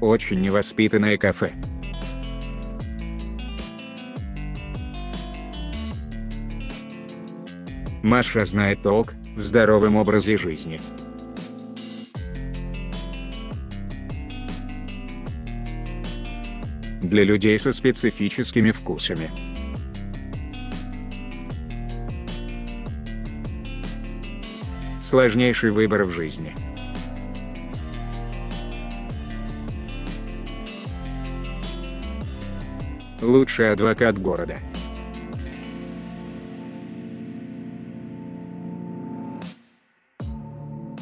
Очень невоспитанное кафе. Маша знает толк в здоровом образе жизни. Для людей со специфическими вкусами. Сложнейший выбор в жизни. Лучший адвокат города.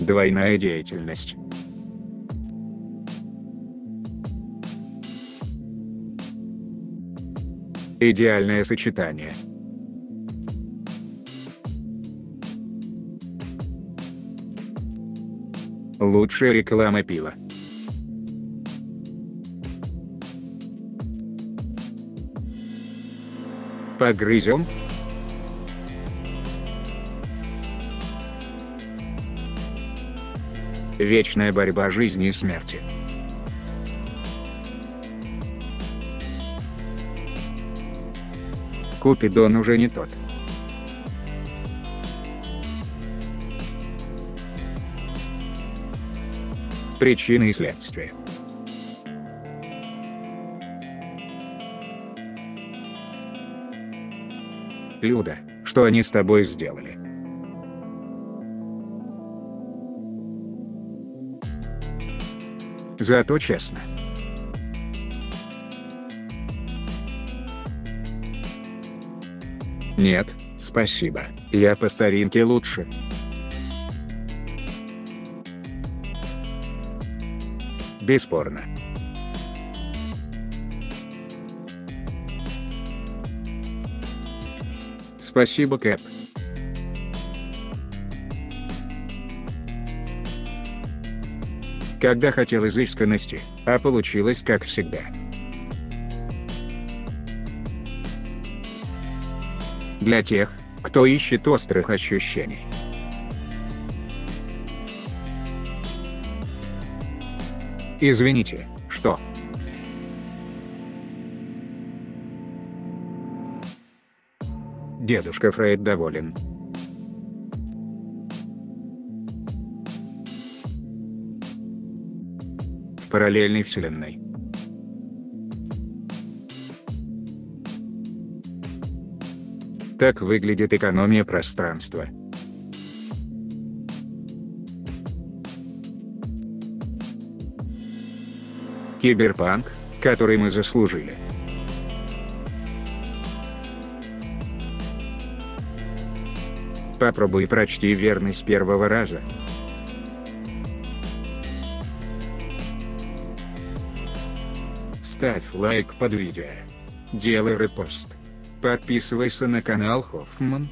Двойная деятельность. Идеальное сочетание. Лучшая реклама пива. Погрызем? Вечная борьба жизни и смерти. Купидон уже не тот. Причины и следствия. Люда, что они с тобой сделали? Зато честно. Нет, спасибо, я по старинке лучше. Бесспорно. Спасибо, Кэп. Когда хотел изысканности, а получилось как всегда. Для тех, кто ищет острых ощущений. Извините, что? Дедушка Фрейд доволен. В параллельной вселенной. Так выглядит экономия пространства. Киберпанк, который мы заслужили. Попробуй прочти верный с первого раза. Ставь лайк под видео. Делай репост. Подписывайся на канал Хоффман,